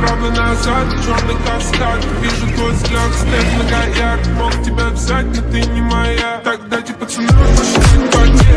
Правда назад, черный как Вижу твой взгляд, стоит многоярд Мог тебя взять, но ты не моя. Тогда те пацаны, пошли в